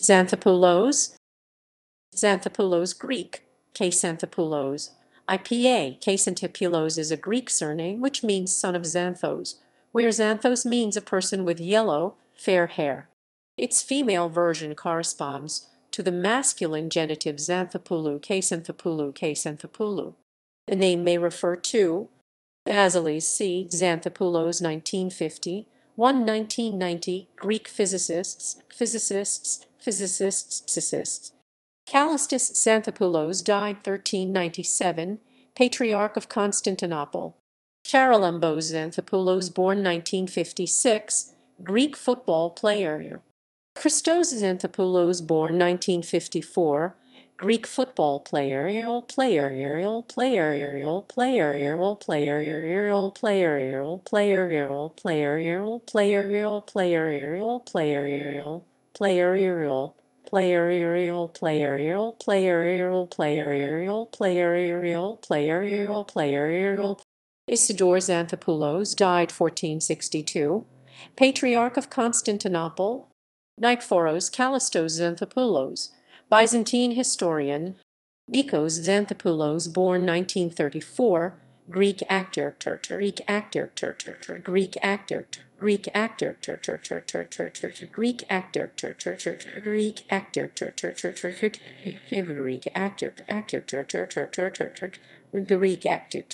Xanthopoulos, Xanthopoulos Greek, K. Xanthopoulos, IPA. K. Xanthopoulos is a Greek surname which means son of Xanthos, where Xanthos means a person with yellow, fair hair. Its female version corresponds to the masculine genitive Xanthopoulou, K. Xanthopoulou, K. Xanthopoulou. The name may refer to Basilis C. Xanthopoulos 1950, 1 1990, Greek physicists, physicists, physicists, physicists. Callistus Xanthopoulos died 1397, Patriarch of Constantinople. Charalambos Xanthopoulos born 1956, Greek football player. Christos Xanthopoulos born 1954, Greek football player, aerial player, aerial player, aerial player, aerial player, aerial player, aerial player, aerial player, aerial player, aerial player, aerial player, aerial player, aerial player, aerial player, aerial player, aerial player, aerial player, aerial player, aerial player, aerial. Isidore Xanthopoulos died 1462, Patriarch of Constantinople. Nikephoros Kallistos Xanthopoulos Byzantine historian Nikos Xanthopoulos, born 1934, Greek actor, Greek actor, Greek actor, Greek actor, Greek actor, Greek actor, Greek actor, actor, Greek actor, Greek actor,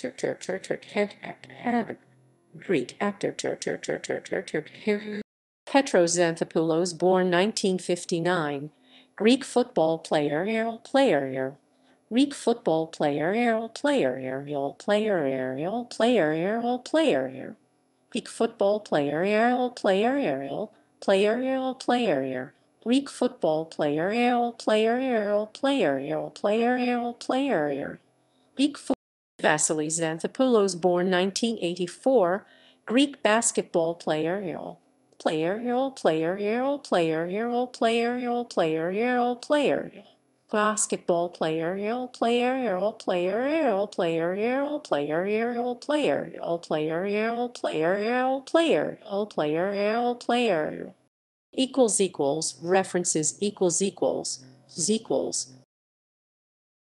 Petros Xanthopoulos, born 1959, Greek football player, aerial player, aerial. Greek football player, aerial player, aerial player, aerial player, aerial player, aerial. Greek football player, aerial player, aerial player, aerial player, aerial. Greek football player, aerial player, aerial player, aerial player, aerial player, aerial. Greek football. Vassilis Xanthopoulos, born 1984, Greek basketball player, aerial player, hero player, hero player, hero player, hero player, hero player, basketball player, hero player, hero player, hero player, hero player, hero player, hero player, hero player, hero player, hero player, hero player, equals equals references equals equals equals